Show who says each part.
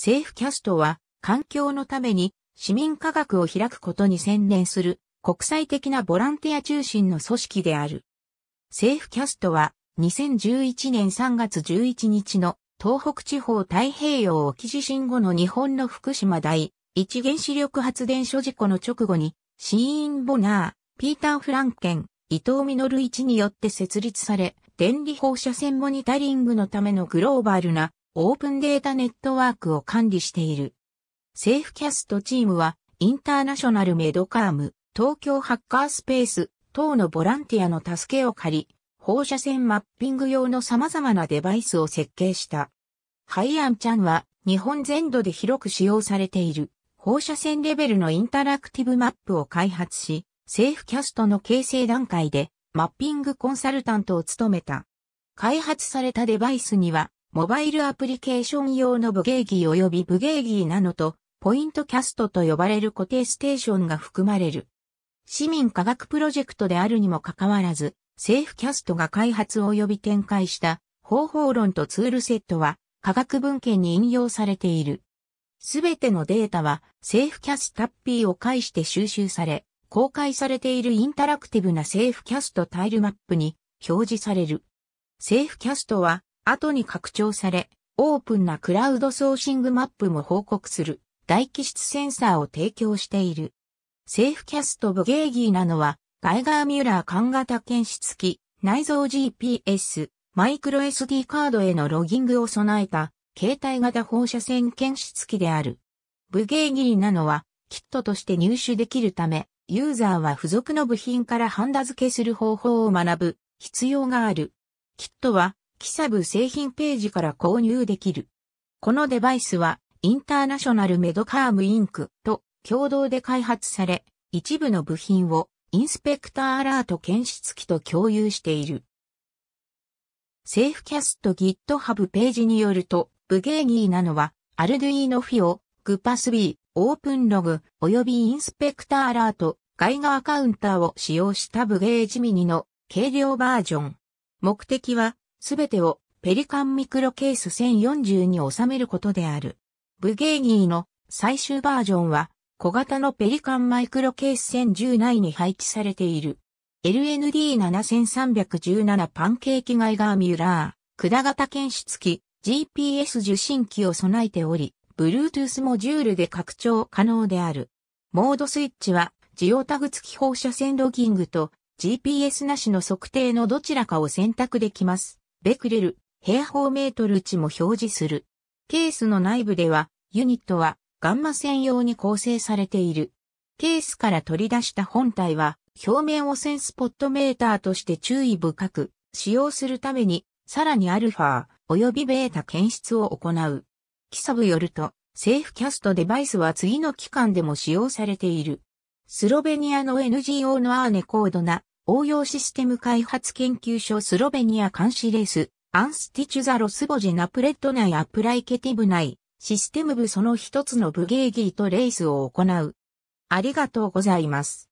Speaker 1: 政府キャストは環境のために市民科学を開くことに専念する国際的なボランティア中心の組織である。政府キャストは2011年3月11日の東北地方太平洋沖地震後の日本の福島第一原子力発電所事故の直後にシーン・ボナー、ピーター・フランケン、伊藤実一によって設立され、電離放射線モニタリングのためのグローバルなオープンデータネットワークを管理している。Safecast チームは、 International Medcom、東京ハッカースペース等のボランティアの助けを借り、放射線マッピング用の様々なデバイスを設計した。 Haiyan Zhang は日本全土で広く使用されている放射線レベルのインタラクティブマップを開発し、 Safecast の形成段階でマッピングコンサルタントを務めた。開発されたデバイスには、モバイルアプリケーション用の bGeigie 及び bGeigie Nano と、ポイントキャストと呼ばれる固定ステーションが含まれる。市民科学プロジェクトであるにもかかわらず、 Safecast が開発及び展開した方法論とツールセットは科学文献に引用されている。すべてのデータは Safecast API を介して収集され、公開されているインタラクティブな Safecast タイルマップに表示される。 Safecast は後に拡張され、オープンなクラウドソーシングマップも報告する大気質センサーを提供している。 Safecast bGeigie Nano は、ガイガーミュラー管型検出機、内蔵 GPS、マイクロ SD カードへのロギングを備えた、携帯型放射線検出機である。 bGeigie Nano は、キットとして入手できるため、ユーザーは付属の部品からハンダ付けする方法を学ぶ必要がある。キットは、 KitHub 製品ページから購入できる。このデバイスは、 International Medcom Inc.と共同で開発され、一部の部品を Inspector Alert 検出機と共有している。 Safecast GitHub ページによると、 bGeigie Nano は、 Arduino Fio、GPSBee、OpenLog、及び Inspector Alert、ガイガーカウンターを使用した bGeigie Mini の軽量バージョン。目的は、すべてをペリカンミクロケース1040に収めることである。ブゲーギーの最終バージョンは小型のペリカンマイクロケース1010内に配置されている。LND7317 パンケーキガイガーミュラー、管型検出機、GPS 受信機を備えており、Bluetooth モジュールで拡張可能である。モードスイッチは、ジオタグ付き放射線ロギングと GPS なしの測定のどちらかを選択できます。ベクレル、平方メートル値も表示する。ケースの内部では、ユニットはガンマ線用に構成されている。ケースから取り出した本体は、表面汚染スポットメーターとして注意深く使用するために、さらにアルファ及びベータ検出を行う。キサブよると、セーフキャストデバイスは次の期間でも使用されている。スロベニアの NGO のアーネ高度な応用システム開発研究所スロベニア監視レース、アンスティチュザロスボジナプレット内アプライケティブ内、システム部その一つの部ゲーギーとレースを行う。ありがとうございます。